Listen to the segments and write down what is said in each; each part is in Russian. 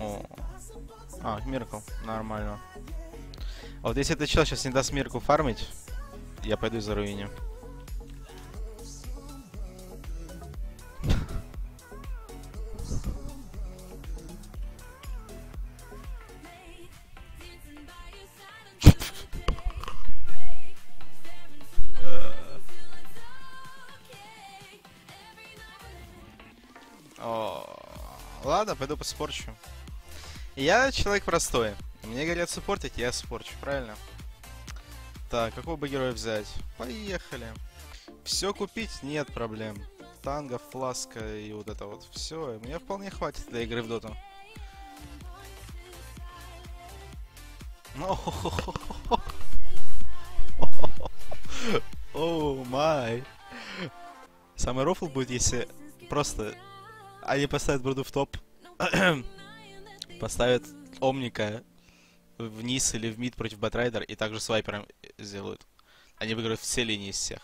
О. А, Миркл. Нормально. А вот если этот чел сейчас не даст Миркл фармить, я пойду за руиню. Ладно, пойду поспорчу. Я человек простой. Мне говорят суппортить, я суппорчу, правильно? Так, какого бы героя взять? Поехали. Все купить? Нет проблем. Танго, фласка и вот это вот. Все, мне вполне хватит для игры в доту. Оу май. Самый rofl будет, если просто они поставят Бруду в топ, поставят Омника вниз или в mid против Бэтрайдер и также с Вайпером сделают. Они выиграют все линии из всех.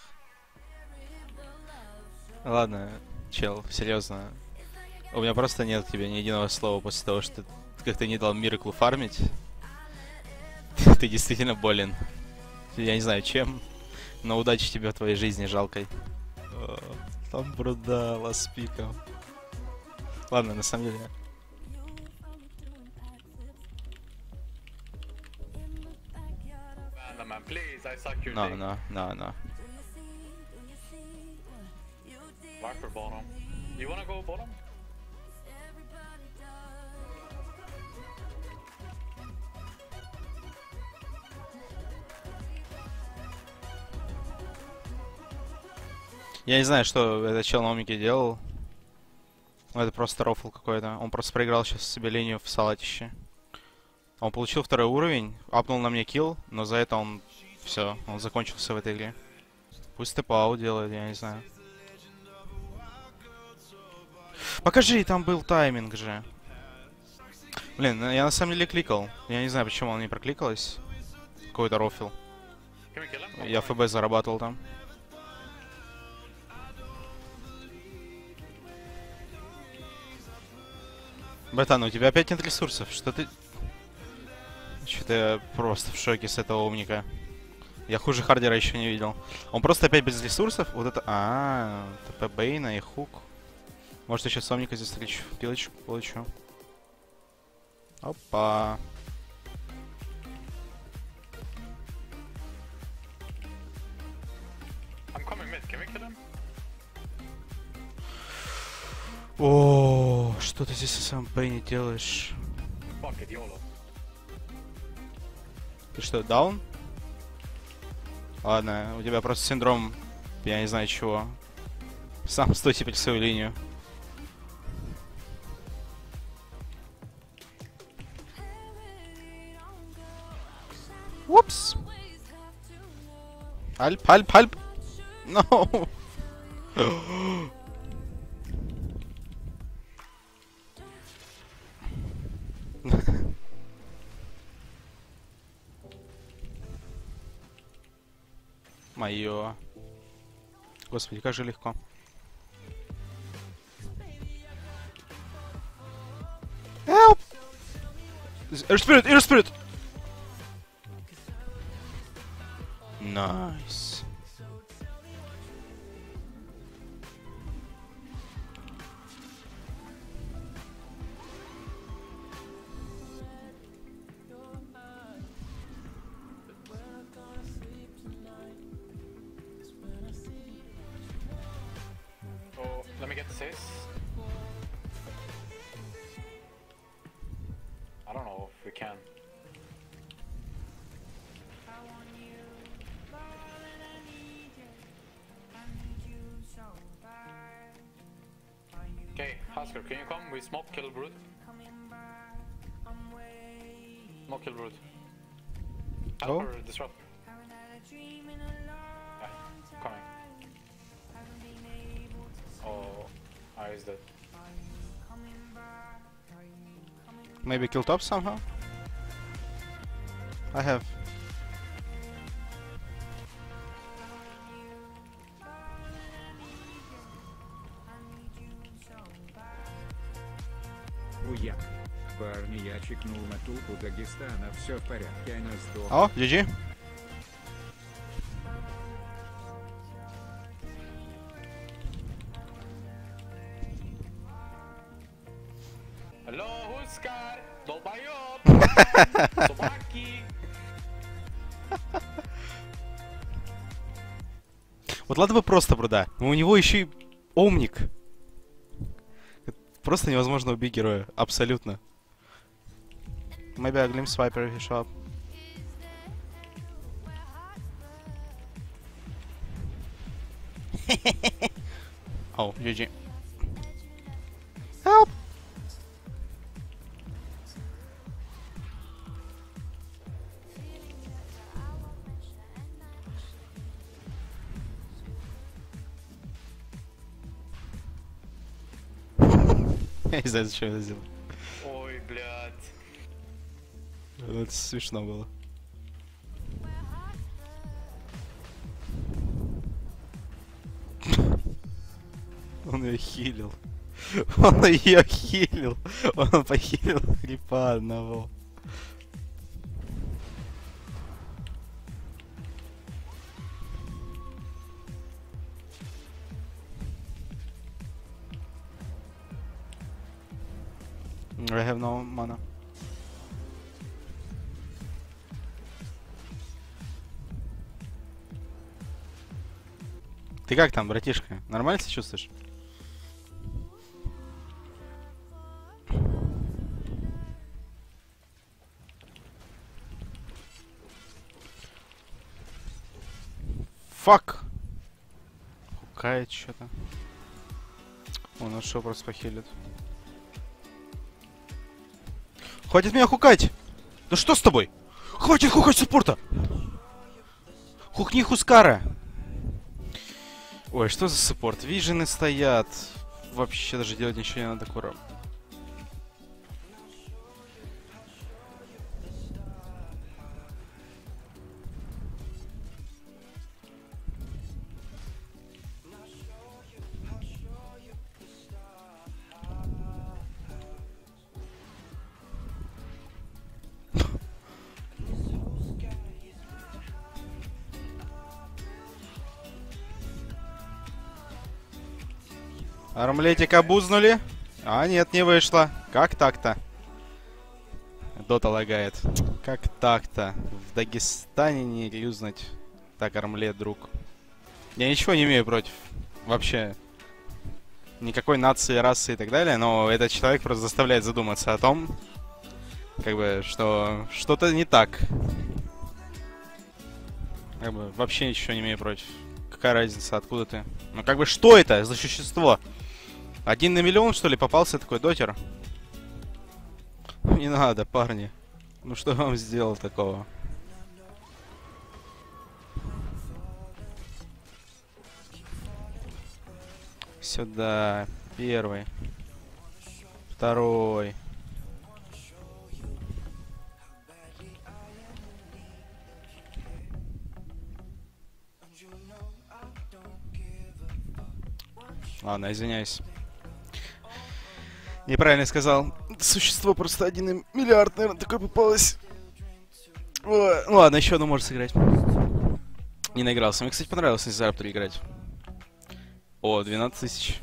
Ладно, чел, серьезно. У меня просто нет к тебе ни единого слова после того, что как ты не дал Мираклу фармить. Ты действительно болен. Я не знаю чем, но удачи тебе в твоей жизни жалкой. О, Там бруда, ласпиков. Ладно, на самом деле. Please, I suck your No, dick. no, no, no. Viper bottom. You wanna go bottom? Я не знаю, что этот чел на Омнике делал. Это просто rofl какой-то. Он просто проиграл сейчас себе линию в салатище. Он получил второй уровень, апнул на мне kill, но за это он... Все, он закончился в этой игре. Пусть tap out делает, я не знаю. Покажи, там был тайминг же. Блин, я на самом деле кликал. Я не знаю, почему он не прокликалось. Какой-то him? Я ФБ зарабатывал там. Братан, у тебя опять нет ресурсов. Что ты... Что-то я просто в шоке с этого умника. Я хуже Хардера еще не видел. Он просто опять без ресурсов. Вот это... А, ТП Бейна и Хук. Может, я сейчас Омника здесь встречу. Пилочку получу. Опа. I'm coming mid, can we kill him? О, что ты здесь сам Бейне делаешь? Fuck it, YOLO. Ты что, даун? Ладно, у тебя просто синдром, я не знаю чего. Сам стой теперь свою линию. Упс. Альп, альп, альп. No. Мое. Господи, как же легко. Help! Air Spirit, Air Spirit! Nice. Oh, let me get this. I don't know if we can. Okay, Husker, can you come? We smoke kill brood. Smoke kill brood. Oh. Help her disrupt. I is dead. Maybe kill top somehow? I have. Oh yeah. парни, я чекнул на тупу Дагестана, все в порядке, она сдохла. О, GG. Who's Scar? Долбоёб! Собаки! Вот ладно бы просто бруда, но у него еще и омник. Это Просто невозможно убить героя. Абсолютно. Maybe a glimpse swiper if you show up. oh, GG. Help! Я не знаю, зачем я это сделал. Ой, блядь. Ну, Это смешно было. Он ее хилил. Он ее хилил. Он похилил хрипа одного. I have no mana. Ты как там, братишка? Нормально себя чувствуешь? Фак! Хукает что-то. Он нашел просто похилит. Хватит меня хукать! Да что с тобой? Хватит хукать суппорта! Хукни Хускара! Ой, что за суппорт? Вижены стоят. Вообще даже делать ничего не надо, Кура. Армлетик обузнули. А, нет, не вышло. Как так-то? Дота лагает. Как так-то? В Дагестане не юзнуть. Так, армлет, друг. Я ничего не имею против. Вообще. Никакой нации, расы и так далее. Но этот человек просто заставляет задуматься о том, как бы, что что-то не так. Как бы, вообще ничего не имею против. Какая разница, откуда ты? Ну, как бы, что это за существо? Один на миллион, что ли, попался такой дотер? Не надо, парни. Ну что я вам сделал такого? Сюда. Первый. Второй. Ладно, извиняюсь. Неправильно сказал. Существо просто один миллиард, наверное, такое попалось. Ну ладно, еще одно может сыграть. Не наигрался. Мне, кстати, понравилось на Зарптуре играть. О, 12 тысяч.